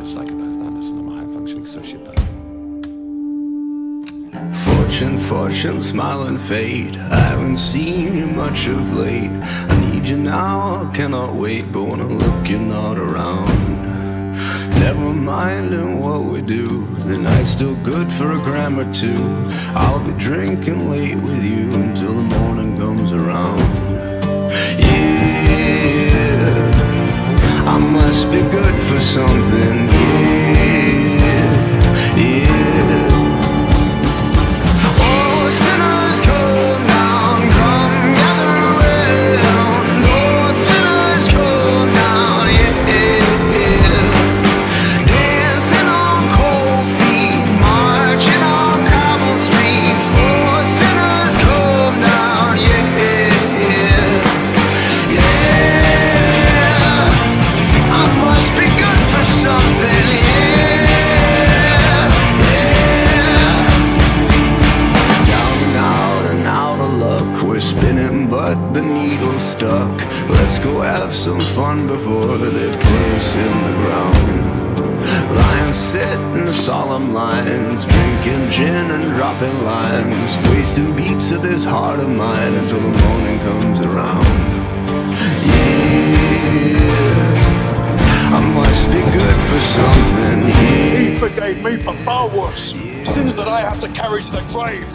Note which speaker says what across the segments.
Speaker 1: not a psychopath, Anderson. I'm a high-functioning sociopath.
Speaker 2: Fortune, fortune, smile and fade. I haven't seen you much of late. I need you now, cannot wait. But when I look, you're not around. Never minding what we do. The night's still good for a gram or two. I'll be drinking late with you until the morning comes around. Yeah, I must be good for something. We're spinning, but the needle stuck. Let's go have some fun before they put us in the ground. Lying sitting solemn lines, drinking gin and dropping limes, wasting beats of this heart of mine until the morning comes around. Yeah, I must be good for something. Yeah.
Speaker 3: He forgave me for far worse sins that I have to carry to the grave.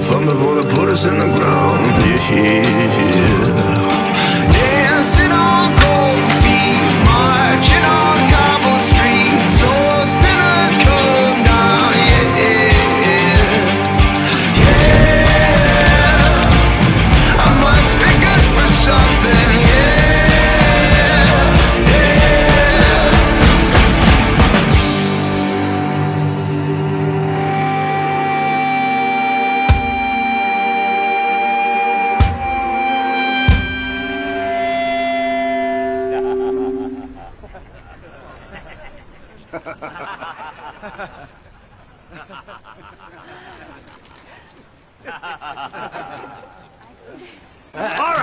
Speaker 2: Fun before they put us in the ground. Yeah.
Speaker 3: Ah!